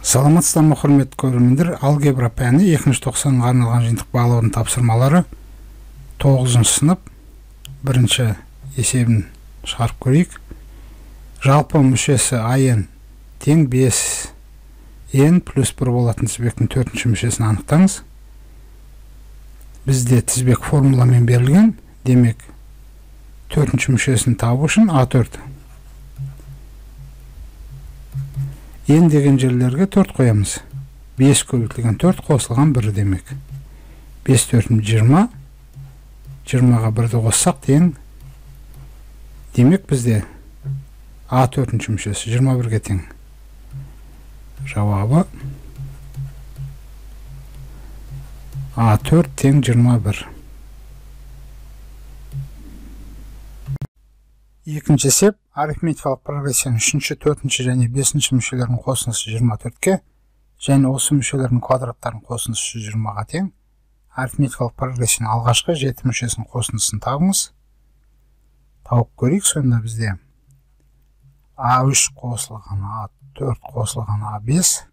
саламатсыздар ма құрметті көрермендер? Алгебра пәні екінші тоқсанға арналған жиынтық бағалаудың тапсырмалары. Тоғызыншы сынып. Бірінші есебін шығарып көрейік. Жалпы мүшесі ан тең бес n плюс бір болатын тізбектің төртінші мүшесін анықтаңыз. Бізде тізбек формуламен берілген. Демек төртінші мүшесін табу үшін а төрт ен деген жерлерге төрт қоямыз. Бес көбейтілген төрт қосылған бір демек. Бес төртін жиырма жиырмаға бірді қоссақ тең. Демек бізде а төртінші мүшесі жиырма бірге тең. Жауабы а төрт тең жиырма бір. Екінші есеп арифметикалық прогрессияның үшінші төртінші және бесінші мүшелерінің қосындысы жиырма төртке және осы мүшелердің квадраттарының қосындысы жүз жиырмаға тең. Арифметикалық прогрессияның алғашқы жеті мүшесінің қосындысын табыңыз. Тауып көрейік сонда бізде. А үш қосылған а төрт қосылған а бес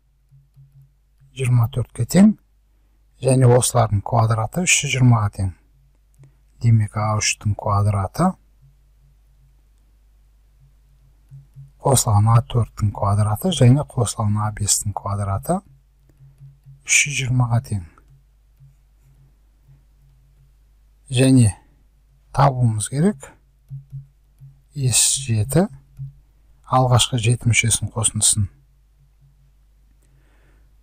жиырма төртке тең және осылардың квадраты үш жүз жиырмаға тең. Демек а үштің квадраты қосылған а төрттің квадраты және қосылған а бестің квадраты үш жүз жиырмаға тең. Және табуымыз керек ес жеті алғашқы жеті мүшесінің қосындысын.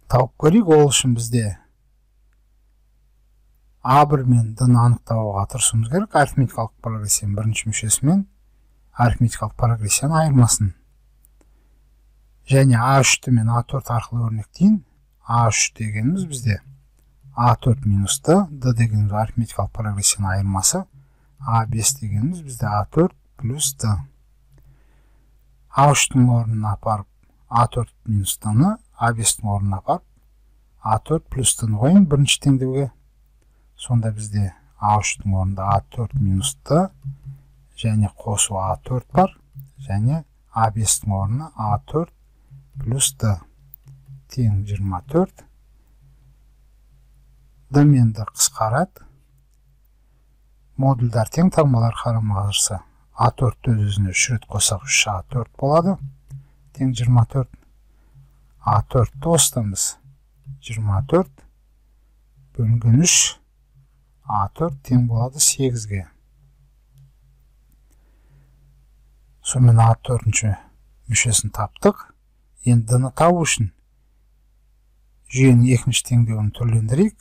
Тауып көрейік ол үшін бізде а бір мен д ны анықтауға тырысуымыз керек. Арифметикалық прогрессияның бірінші мүшесі мен арифметикалық прогрессияның айырмасын. Және а үшті мен а төрт арқылы өрнектейін а үш дегеніміз бізде. А төрт минус д дегеніміз арифметикалық прогрессияның айырмасы а бес дегеніміз бізде а төрт плюс д. А үштің орнына апарып а төрт минус д ны а бестің орнына апарып а төрт плюс д ны қояйын бірінші теңдеуге. Сонда бізде а үштің орнында а төрт минус д және қосу а төрт бар және а бестің орнына а төрт плюс д тең 24 д мен д қысқарады модульдар тең таңбалар қарама қарсы а төртті өз өзіне үш рет қоссақ үш а төрт болады. Тең 24 а төртті осыдан біз 24 бөлінген үш а төрт тең болады сегізге. Сонымен а төртінші мүшесін таптық. Енді д табу үшін жүйенің екінші теңдеуін түрлендірейік.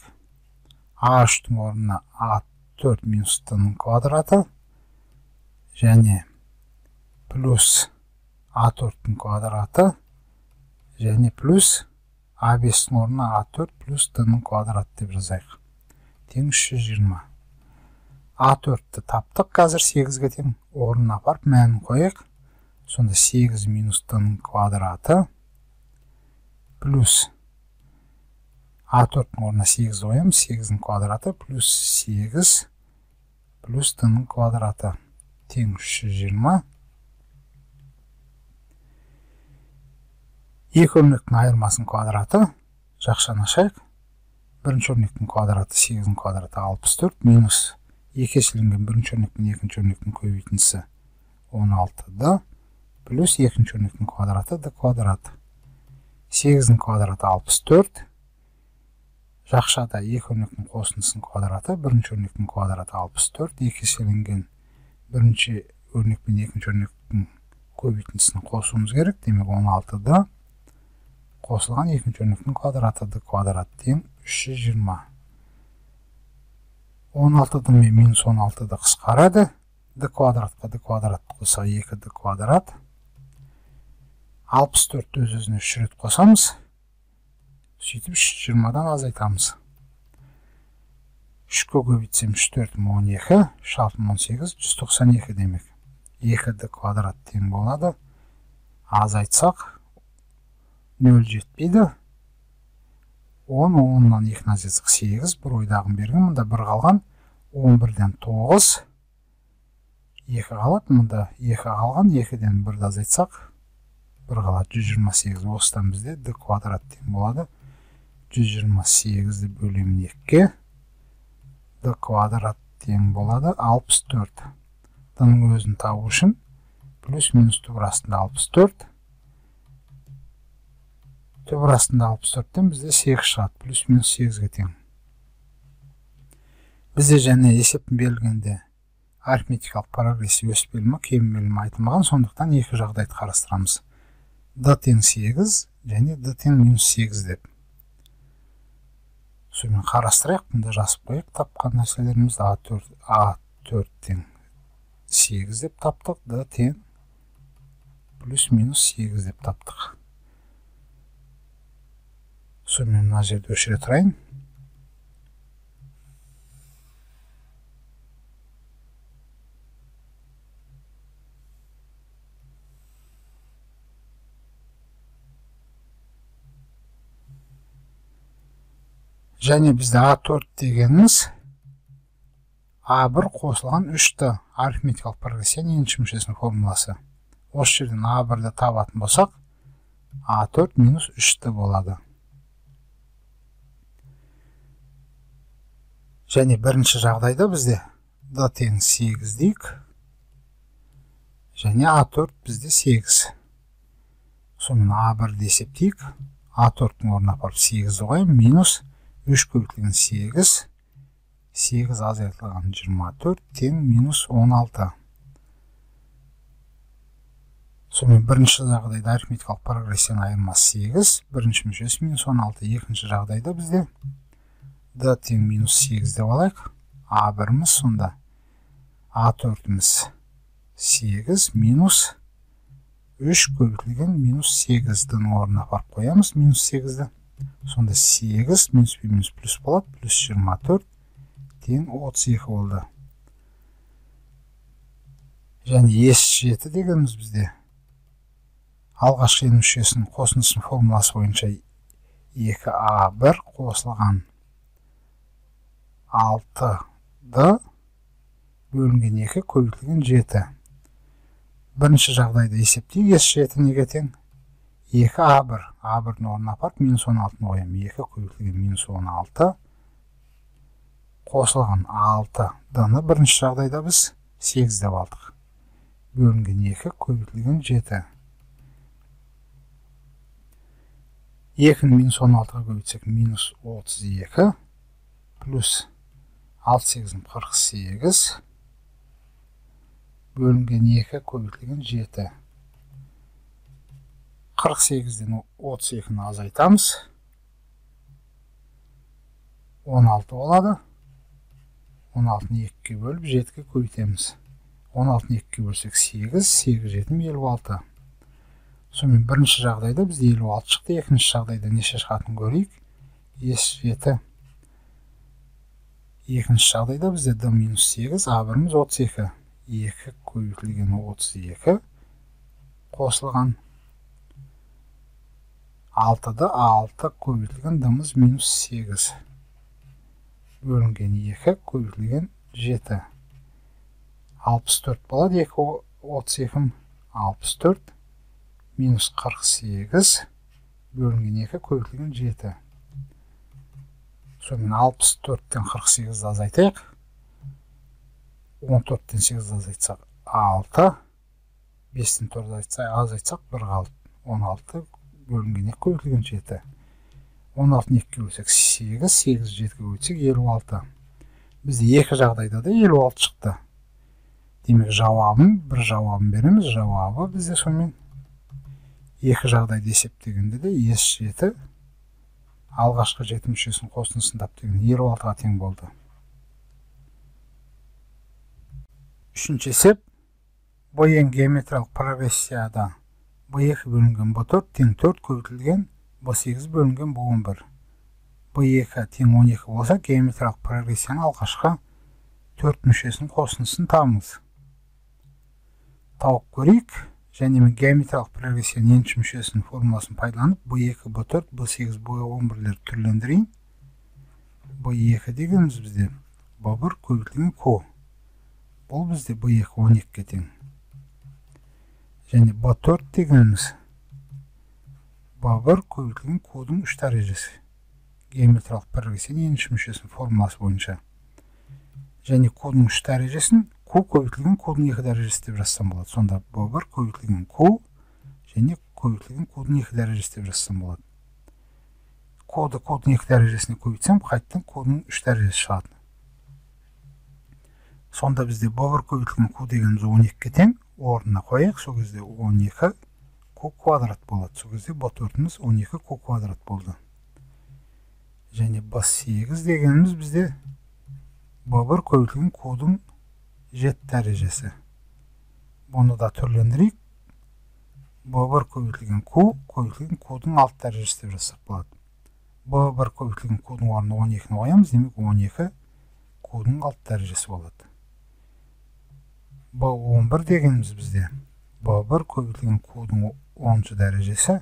А үштің орнына а төрт минус д квадраты және плюс а төрттің квадраты және плюс а бестің орнына а төрт плюс д квадраты деп жазайық. Тең үш жүз жиырма. А төртті таптық. Қазір сегізге тең орнына апарып мәнін қояйық. Сонда сегіз минус д ның квадраты плюс а төрттің орнына сегіз қоямыз сегіздің квадраты плюс сегіз плюс д ның квадраты тең үш жүз жиырма екі өрнектің айырмасының квадраты жақшаны ашайық бірінші өрнектің квадраты сегіздің квадраты алпыс төрт минус екі бірінші өрнек пен екінші өрнектің көбейтіндісі он алты д плюс екінші өрнектің квадраты д квадрат. сегіздің квадраты алпыс төрт. Жақшада екі өрнектің қосындысының квадраты бірінші өрнектің квадраты алпыс төрт екі еселенген бірінші өрнек пен екінші өрнектің көбейтіндісін қосуымыз керек. Демек он алты қосылған екінші өрнектің квадраты д квадрат тең үш жүз жиырма. Он алты мен минус он алты қысқарады. Д квадратқа д квадрат қоссақ екі д квадрат. Алпыс төртті өз өзіне үш рет қосамыз. Сөйтіп жиырмадан азайтамыз. үшке көбейтсем үш төртім он екі үш алтым он сегіз жүз тоқсан екі демек. екі д квадрат тең болады. Азайтсақ нөл жетпейді. он оннан екіні азайтсақ сегіз бір ойдағым берген мұнда бір қалған он бірден тоғыз. екі қалады мұнда екі қалған екіден бірді азайтсақ бір қалады жүз жиырма сегіз осыдан бізде д квадрат тең болады. жүз жиырма сегізді бөлемін екіге. д квадрат тең болады алпыс төрт. ның өзін табу үшін плюс минус түбір астында алпыс төрт. түбір астында алпыс төрттен бізде сегіз шығады плюс минус сегізге тең. Бізде және есептің берілгенде арифметикалық прогрессия өспелі ма кемелі ма айтылмаған сондықтан екі жағдайды қарастырамыз. Д тең сегіз және д тең минус сегіз деп. Сонымен қарастырайық бұнда жазып қояйық тапқан нәрселерімізді а төрт а төрт тең сегіз деп таптық д тең плюс минус сегіз деп таптық. Сонымен мына жерді өшіре тұрайын. Және бізде а төрт дегеніміз а бір қосылған үшті. Арифметикалық прогрессияның енші мүшесінің формуласы? Осы жерден а бірді табатын болсақ а төрт минус үшті болады. Және бірінші жағдайда бізде д тең сегіз дейік. Және а төрт бізде сегіз. Сонымен а бірді есептейік а төрттің орнына апарып сегізді қоямын минус үш көбейтілген сегіз сегіз азайтылған жиырма төрт тең минус он алты сонымен бірінші жағдайда арифметикалық прогрессияның айырмасы сегіз бірінші мүшесі минус он алты екінші жағдайда бізде д тең минус сегіз деп алайық а біріміз сонда а төртіміз сегіз минус үш көбейтілген минус сегіздің орнына апарып қоямыз минус сегізді сонда сегіз минус б минус плюс болады плюс жиырма төрт тең отыз екі болды және ес жеті дегеніміз бізде. Алғашқы n мүшесінің қосындысының формуласы бойынша екі а бір қосылған. Алты д бөлінген екі көбейтілген жеті. Бірінші жағдайда есептейік ес жеті неге тең? Екі а бір а бірдің орнына апарып минус он алтыны қоямын екі көбейтілген минус он алты. Қосылған алты д бірінші жағдайда біз сегіз деп алдық. Бөлінген екі көбейтілген жеті. Екіні минус он алтыға көбейтсек минус отыз екі плюс алты сегіздің қырық сегіз. Бөлінген екі көбейтілген жеті. Қырық сегізден отыз екіні азайтамыз он алты болады. он алтыны екіге бөліп жетіге көбейтеміз. он алтыны екіге бөлсек сегіз сегіз жетім елу алты. Сонымен бірінші жағдайда бізде елу алты шықты екінші жағдайда неше шығатынын көрейік. Ес жеті. Екінші жағдайда бізде д минус сегіз а біріміз отыз екі. Екі көбейтілген отыз екі қосылған. Алтыда алты көбейтілген дымыз минус сегіз. Бөлінген екі көбейтілген жеті. Алпыс төрт болады екі отыз екі алпыс төрт минус қырық сегіз. Бөлінген екі көбейтілген жеті. Сонымен алпыс төрттен қырық сегізді азайтайық. Он төрттен сегізді азайтсақ алты. Бестен төртті азайтсақ бір қалды он алты бөлінген екі көбейтілген жеті? Он алтыны екіге бөлсек сегіз сегіз жетіге бөлсек елу алты. Бізде екі жағдайда да елу алты шықты. Демек жауабын бір жауабын береміз. Жауабы бізде сонымен. Екі жағдайды есептегенде де ес жеті алғашқы жеті мүшесінің қосындысын тап деген елу алтыға тең болды. Үшінші есеп. Боен геометриялық прогрессияда b екі бөлінген b төрт тең төрт көбейтілген b сегіз бөлінген b он бір b екі тең он екі болса геометриялық прогрессияның алғашқы төрт мүшесінің қосындысын табыңыз тауып көрейік және мен геометриялық прогрессияның енші мүшесінің формуласын пайдаланып b екі b төрт b сегіз b он бірлерді түрлендірейін b екі дегеніміз бізде b бір көбейтілген q. Бұл бізде b екі он екіге тең және b төрт дегеніміз б бір көбейтілген қудың үш дәрежесі геометриялық прогрессияның енші мүшесінің формуласы бойынша және қудың үш дәрежесін q көбейтілген қудың екі дәрежесі деп жазсам болады сонда б бір көбейтілген q және көбейтілген қудың екі дәрежесі деп жазсам болады коды кодың екі дәрежесіне көбейтсем қайтадан кодың үш дәрежесі шығады сонда бізде б бір көбейтілген q дегеніміз он екіге тең орнына қояйық сол кезде он екі q квадрат болады. Сол кезде б төртіміз он екі q квадрат болды. Және б сегіз дегеніміз бізде б бір көбейтілген қудың жеті дәрежесі. Бұны да түрлендірейік. Б бір көбейтілген q көбейтілген қудың алты дәрежесі деп жазсақ болады. Б бір көбейтілген қудың орнына он екіні қоямыз. Демек он екі қудың алты дәрежесі болады. Б он бір дегеніміз бізде. Б бір көбейтілген қудың оныншы дәрежесі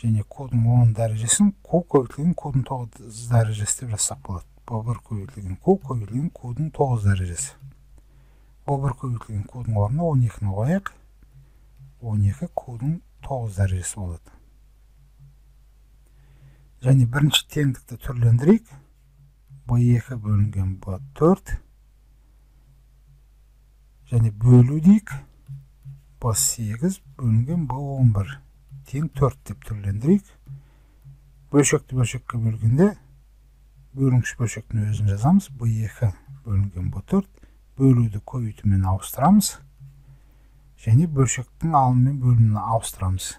және қудың он дәрежесін q көбейтілген қудың тоғыз дәрежесі деп жазсақ болады. Бұл бір көбейтілген q көбейтілген q-дің тоғыз дәрежесі. Бұл бір көбейтілген q-дің орнына он екіні қояйық. Он екі q-дің тоғыз дәрежесі болады. Және бірінші теңдікті түрлендірейік. B екі бөлінген b төрт. Және бөлу дейік b сегіз бөлінген он бір. Тең төрт деп түрлендірейік. Бөлшекті бөлшекке бөлгенде бөлінгіш бөлшектің өзін жазамыз. B екі бөлінген b төрт. Бөлуді көбейтумен ауыстырамыз. Және бөлшектің алым мен бөлімін ауыстырамыз.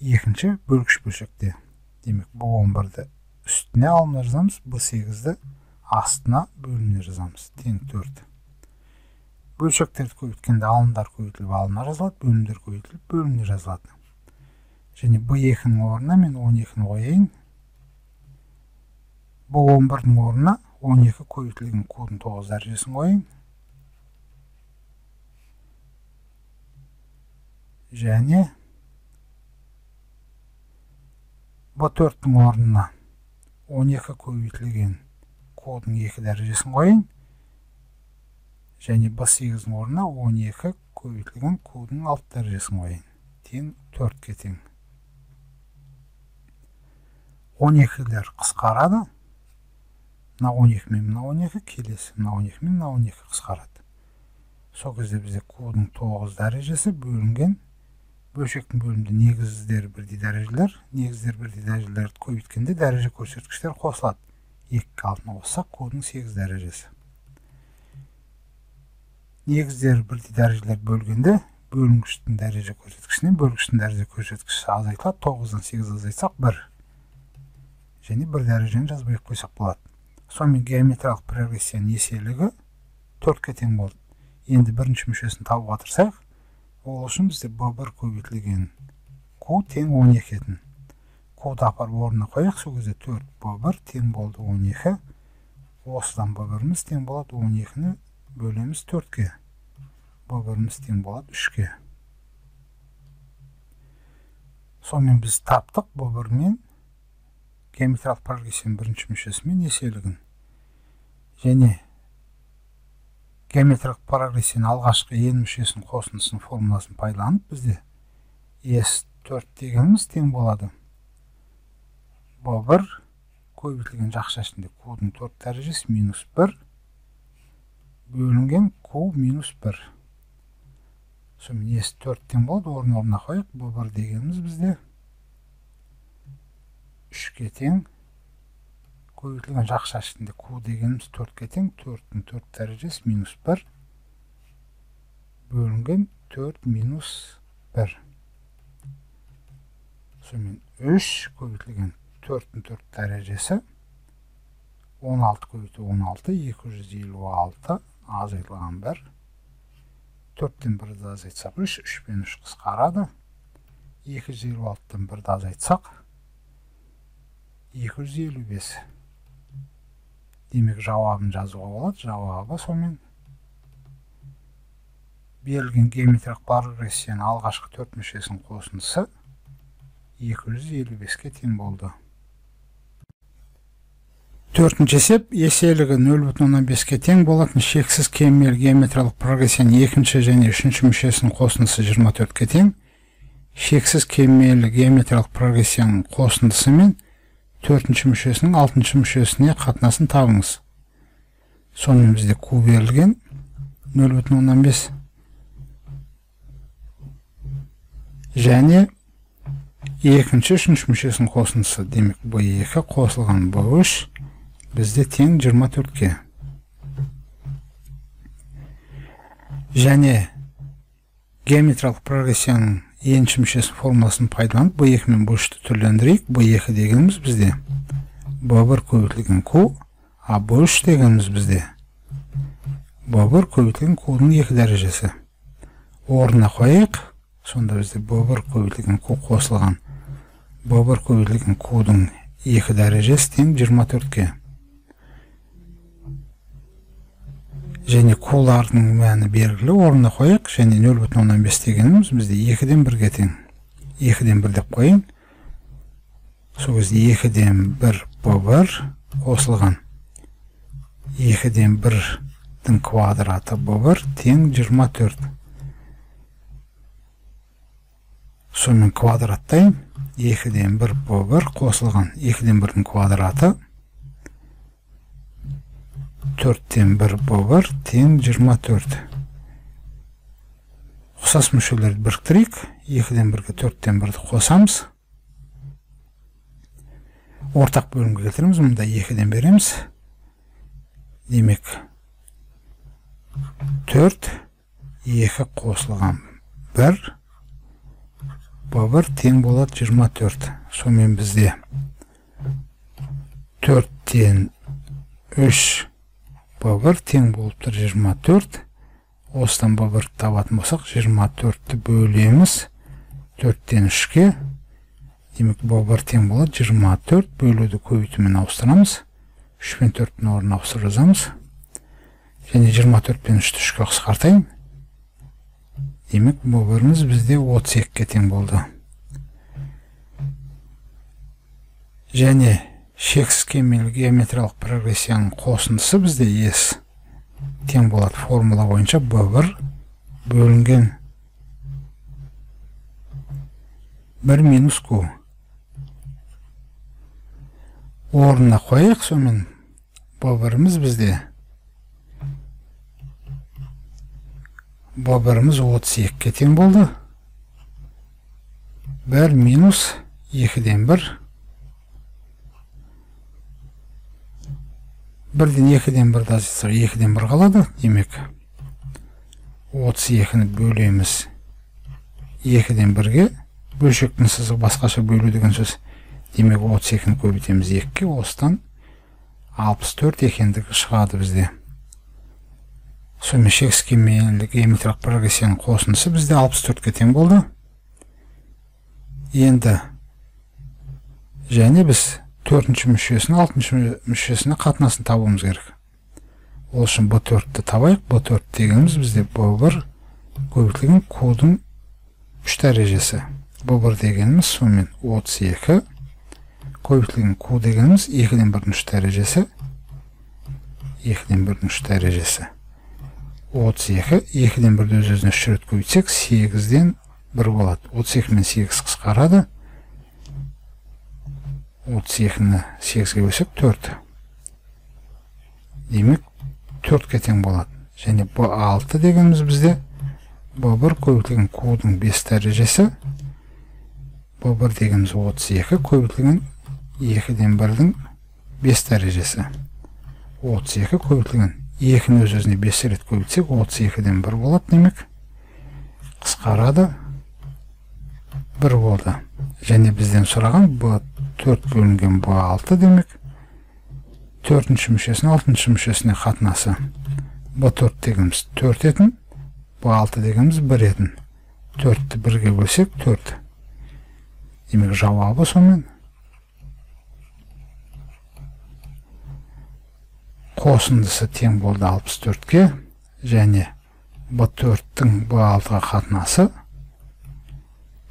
Екінші бөлгіш бөлшекте. Демек b он бірді үстіне алымына жазамыз. B сегізді астына бөліміне жазамыз. Тең төрт. Бөлшектерді көбейткенде алымдар көбейтіліп алымына жазылады бөлімдер көбейтіліп бөліміне жазылады. Және b екінің орнына мен он екіні қояйын. Бұл 11-дің орнына 12 көбейтілген q-дің 9 дәрежесін қояйын. Және b4-дің орнына 12 көбейтілген q-дің 2 дәрежесін қояйын. Және b8-дің орнына 12 көбейтілген q-дің 6 дәрежесін қояйын. Тең 4-ке тең 12-лер қысқарады. Мына он екі мен мына он екі келесі мына он екі мен мына он екі қысқарады. Сол кезде бізде q-ның тоғыз дәрежесі бөлінген. Бөлшектің бөлімді негіздері бірдей дәрежелер негіздер бірдей дәрежелерді көбейткенде дәреже көрсеткіштер қосылады. Екіге алтыны қоссақ q-ның сегіз дәрежесі. Негіздері бірдей дәрежелер бөлгенде бөлінгіштің дәреже көрсеткішінен бөлгіштің дәреже көрсеткіші азайтылады тоғыздан сегіз азайтсақ бір. Және бір дәрежені жазбай ақ қойсақ болады. Сонымен геометриялық прогрессияның еселігі төртке тең болды. Енді бірінші мүшесін табуға тырысайық. Ол үшін бізде б бір көбейтілген q тең он екі етін. Ды апарып орнына қояйық. Сол кезде төрт б бір тең болды он екі. Осыдан б біріміз тең болады. он екіні бөлеміз төртке б біріміз тең болады үшке сонымен біз таптық б бір мен геометриялық прогрессияның бірінші мүшесі мен еселігін және геометриялық прогрессияның алғашқы n мүшесінің қосындысының формуласын пайдаланып бізде s төрт дегеніміз тең болады b бір көбейтілген жақша ішінде q-дің төрт дәрежесі минус бір бөлінген q минус бір. Сонымен s төрт тең болады орын орнына қояйық b бір дегеніміз бізде. Үшке тең. Көбейтілген жақша ішінде q дегеніміз төртке тең. Төрттің төрт дәрежесі минус бір. Бөлінген төрт минус бір. Сонымен үш көбейтілген төрттің төрт дәрежесі. Он алты көбейту он алты екі жүз елу алты. Азайтылған бір төрттен бірді азайтсақ үш үш пен үш қысқарады екі жүз елу алтыдан бірді азайтсақ 255 демек жауабын жазуға болады жауабы сонымен берілген геометриялық прогрессияның алғашқы төрт мүшесінің қосындысы 255-ке тең болды төртінші есеп еселігі 0,5-ке тең болатын шексіз кемел геометриялық прогрессияның екінші және үшінші мүшесінің қосындысы 24-ке тең шексіз кемелі геометриялық прогрессияның қосындысы мен төртінші мүшесінің алтыншы мүшесіне қатынасын табыңыз. Сонымен бізде q берілген нөл бүтін оннан бес. Және екінші үшінші мүшесінің қосындысы демек b екі қосылған b үш. Бізде тең 24-ке және геометриялық прогрессияның енші мүшесі формуласын пайдаланып b екі мен b үшті түрлендірейік b екі дегеніміз бізде b бір көбейтілген q а b үш дегеніміз бізде b бір көбейтілген q-ның екі дәрежесі орнына қояйық сонда бізде b бір көбейтілген q қосылған b бір көбейтілген q-ның екі дәрежесі тең 24-ке және кулардың мәні белгілі орнына қояйық және нөл бүтін оннан бес дегеніміз бізде екіден бірге тең. Екіден бір деп қояйын. Сол кезде екіден бір б бір қосылған. Екіден бірдің квадраты б бір тең жиырма төрт. Сонымен квадраттайын. Екіден бір б бір қосылған. Екіден бірдің квадраты төрттен бір бір тең жиырма төрт ұқсас мүшелерді біріктірейік екіден бірге төрттен бірді қосамыз ортақ бөлімге келтіреміз мұнда екіден береміз демек төрт екі қосылған бір бір тең болады жиырма төрт сонымен бізде төрттен үш b1 тең болып тұр 24 осыдан b1 табатын болсақ 24-ті бөлеміз. 4-тен 3-ке демек b1 тең болады 24 бөлуді көбейтумен ауыстырамыз. 3 пен 4-тің орнына ауыстырып және 24 пен 3-ті 3-ке қысқартайын. Демек b1-іміз бізде 32-ке тең болды. Және шексіз кемелі геометриялық прогрессияның қосындысы бізде ес тең болады. Формула бойынша b бір бөлінген. бір минус q. Орнына қояйық сонымен b біріміз бізде. B біріміз отыз екіге тең болды. бір минус екіден бір. Бірден екіден бірді азайтсақ екіден бір қалады демек отыз екіні бөлеміз. Екіден бірге бөлшектің сызығы басқаша бөлу деген сөз. Демек отыз екіні көбейтеміз екіге осыдан алпыс төрт екендігі шығады бізде. Сонымен шексіз кемелі геометриялық прогрессияның қосындысы бізде алпыс төртке тең болды. Енді және біз төртінші мүшесінің алтыншы мүшесіне қатынасын табуымыз керек. Ол үшін b төртті табайық. B төрт дегеніміз бізде b бір көбейтілген q-дың үш дәрежесі. B бір дегеніміз сонымен отыз екі көбейтілген q дегеніміз екіден бірдің үш дәрежесі. Екіден бірдің үш дәрежесі. Отыз екі екіден бірді өз өзіне үш рет көбейтсек сегізден бір болады. Отыз екі мен сегіз қысқарады. Отыз екіні сегізге бөлсек төрт. Демек төртке тең болады және б алты дегеніміз бізде б бір көбейтілген q-дың бес дәрежесі б бір дегеніміз отыз екі көбейтілген екіден бірдің бес дәрежесі. Отыз екі көбейтілген екіні өз өзіне бес рет көбейтсек отыз екіден бір болады демек қысқарады бір болды. Және бізден сұраған б төрт бөлінген b алты демек төртінші мүшесінің алтыншы мүшесіне қатынасы b төрт дегеніміз төрт етін b алты дегеніміз бір етін. Төртті бірге бөлсек төрт. Демек жауабы сонымен. Қосындысы тең болды алпыс төртке және b төрттің b алтыға қатынасы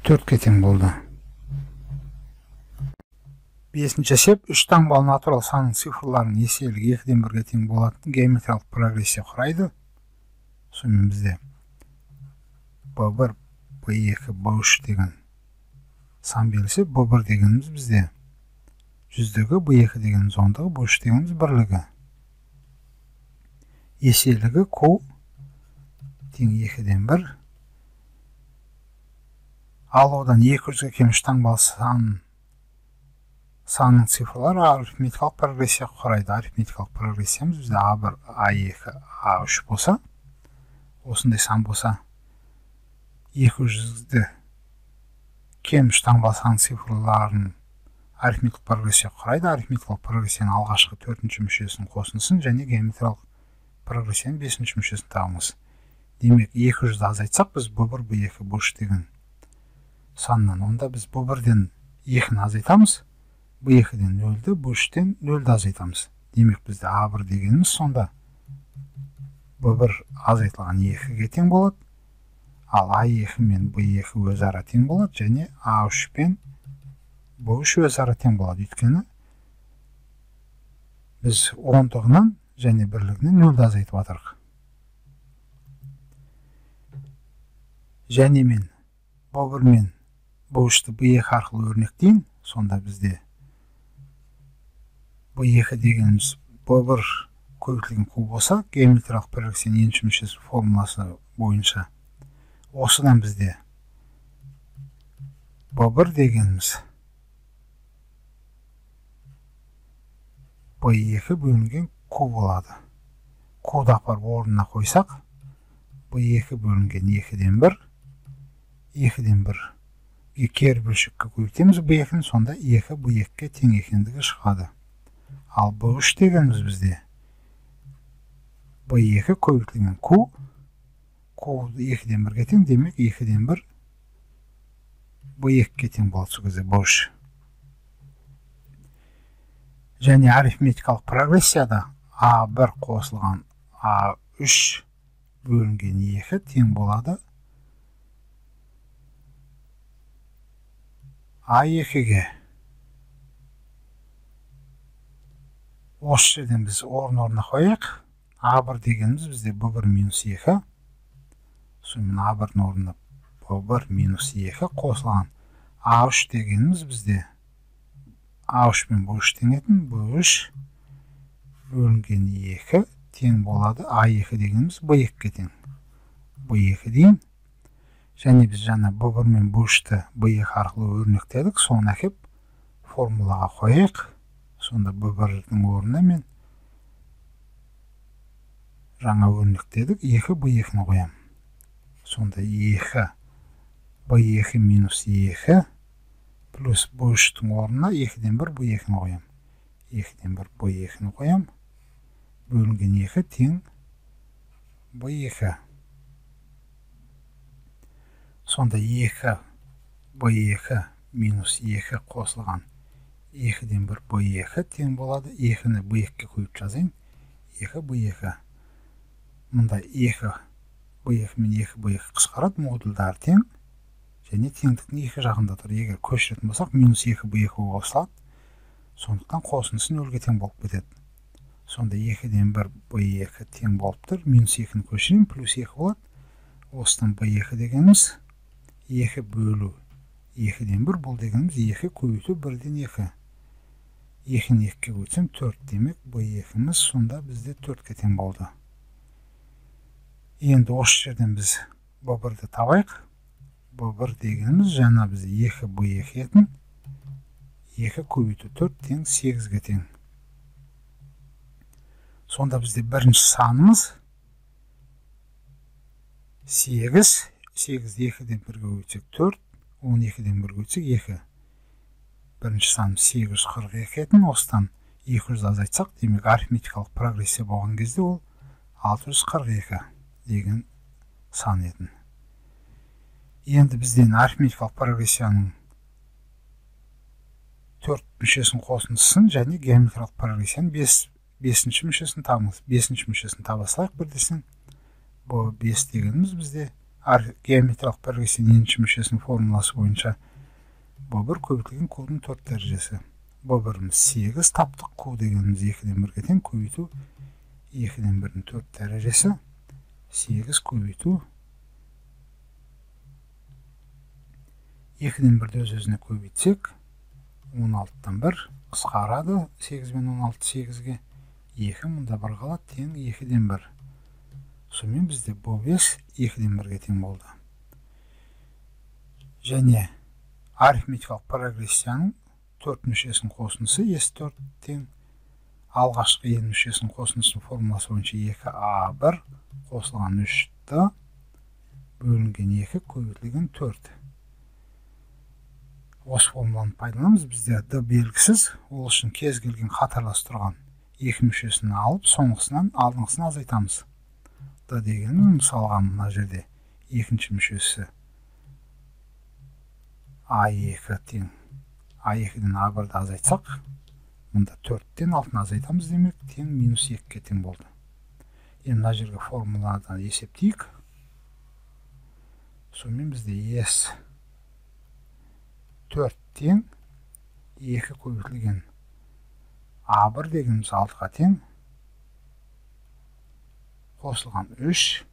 төртке тең болды. Бесінші есеп үш таңбалы натурал санның цифрларының еселігі екіден бірге тең болатын геометриялық прогрессия құрайды. Сонымен бізде b бір b екі b үш деген сан белгісі б бір дегеніміз бізде. Жүздігі б екі дегеніміз ондығы б үш дегеніміз бірлігі. Еселігі q тең екіден бір. Ал одан екі жүзге кем үш таңбалы сан санның цифрлары арифметикалық прогрессия құрайды арифметикалық прогрессиямыз бізде а бір а екі а үш болса осындай сан болса екі жүзді кем үш таңбалы сан цифрларын арифметикалық прогрессия құрайды арифметикалық прогрессияның алғашқы төртінші мүшесінің қосындысын және геометриялық прогрессияның бесінші мүшесін табыңыз. Демек екі жүзді азайтсақ біз б бір б екі б үш деген саннан онда біз б бірден екіні азайтамыз. Б екіден нөлді б үштен нөлді азайтамыз демек бізде а бір дегеніміз сонда б бір азайтылған екіге тең болады ал а екі мен б екі өзара тең болады және а үш пен б үш өзара тең болады өйткені біз ондығынан және бірлігінен нөлді азайтып жатырмық және мен б бір мен б үшті б екі арқылы өрнектейін сонда бізде б екі дегеніміз б бір көбейтілген q болса геометриялық прогрессияның енші мүшесі формуласы бойынша осыдан бізде б бір дегеніміз б екі бөлінген q болады q-ды апарып орнына қойсақ б екі бөлінген екіден бір екіден бір кері бөлшекке көбейтеміз б екіні сонда екі б екіге тең екендігі шығады ал б үш дегеніміз бізде. Б екі көбейтілген q q екіден бірге тең демек екіден бір. Б екіге тең болады сол кезде б үш. Және арифметикалық прогрессияда а бір қосылған а үш бөлінген екі тең болады. А екіге осы жерден біз орын орнына қояйық а бір дегеніміз бізде б бір минус екі сонымен а бірдің орнына б бір минус екі қосылған а үш дегеніміз бізде а үш пен б үш теңетін б үш бөлінген екі тең болады а екі дегеніміз б екіге тең б екі дейін және біз жаңа б бір мен б үшті б екі арқылы өрнектедік соны әкеп формулаға қояйық сонда б бірдің орнына мен жаңа өрнектедік екі б екіні қоямын сонда екі б екі минус екі плюс б үштің орнына екіден бір б екіні қоямын екіден бір б екіні қоямын бөлінген екі тең б екі. Сонда екі б екі минус екі қосылған. Екіден бір б екі тең болады екіні б екіге қойып жазайын екі б екі мында екі б екі мен екі б екі қысқарады модульдары тең және теңдіктің екі жағында тұр егер көшіретін болсақ минус екі б екі қосылады сондықтан қосындысы нөлге тең болып кетеді сонда екіден бір б екі тең болып тұр минус екіні көшіремін плюс екі болады осыдан б екі дегеніміз екі бөлу екіден бір бұл дегеніміз екі көбейту бірден екі екіні екіге көйтсем төрт демек б екіміз сонда бізде төртке тең болды енді осы жерден біз б бірді табайық б бір дегеніміз жаңа біз екі б екі етін екі көбейту төрт тең сегізге тең сонда бізде бірінші санымыз сегіз сегізді екіден бірге көбейтсек төрт он екіден бірге көбейтсек екі бірінші сан 842 етін осыдан 200 азайтсақ демек арифметикалық прогрессия болған кезде ол 642 деген сан етін енді бізден арифметикалық прогрессияның төрт мүшесін қосындысын және геометриялық прогрессияның бес бесінші мүшесін табыңыз бесінші мүшесін таба салайық бірдесен бұл бес дегеніміз бізде геометриялық прогрессияның енші мүшесінің формуласы бойынша б бір көбейтілген q төрт дәрежесі. Б біріміз сегіз таптық q дегеніміз екіден бірге тең көбейту екіден бірдің төрт дәрежесі. Сегіз көбейту екіден бірді өз өзіне көбейтсек 16-тан бір қысқарады 8 мен 16 8-ге 2 мұнда бір қалады тең 2-ден 1 сонымен бізде бұл 5 2-ден 1-ге тең болды. Және арифметикалық прогрессияның төрт мүшесінің қосындысы с 4 тең алғашқы n мүшесінің қосындысының формуласы бойынша 2a1 қосылған 3 бөлінген 2 көбейтілген 4 осы формуланы пайдаланамыз. Бізде д белгісіз. Ол үшін кез келген қатарлас тұрған екі мүшесін алып соңғысынан алдыңғысын азайтамыз. Д дегеніміз мысалға мына жерде екінші мүшесі а екі тең а екіден а бірді азайтсақ мұнда төрттен алтыны азайтамыз демек тең минус екіге тең болды. Енді мына жерге формуладан есептейік. Сонымен бізде ес төрт тең екі көбейтілген а бір дегеніміз алтыға тең. Қосылған үш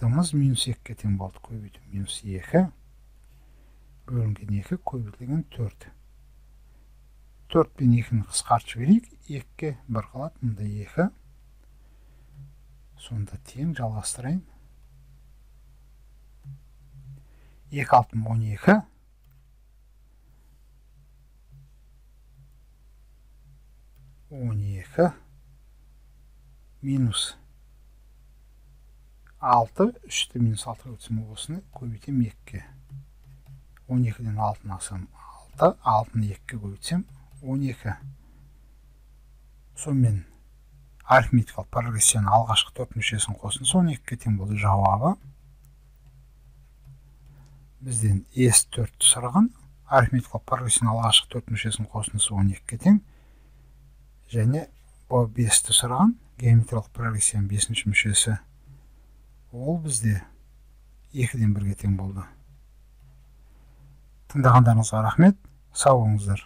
дымыз минус екіге тең болды көбейту минус екі. Бөлінген екі көбейтілген төрт. Төрт пен екіні қысқартып жіберейік. Екіге бір қалады мында екі. Сонда тең жалғастырайын. Екі алтын он екі. Он екі. Минус алты. Үшті минус алтыға өтсем осыны көбейтемін екіге. Он екіден алтыны алсам алты алтыны екіге көбейтсем он екі сонымен арифметикалық прогрессияның алғашқы төрт мүшесінің қосындысы он екіге тең болды жауабы. Бізден с төртті сұраған арифметикалық прогрессияның алғашқы төрт мүшесінің қосындысы он екіге тең. Және бұл бесті сұраған геометриялық прогрессияның бесінші мүшесі. Ол бізде екіден бірге тең болды. Тыңдағандарыңызға рахмет. Сау болыңыздар.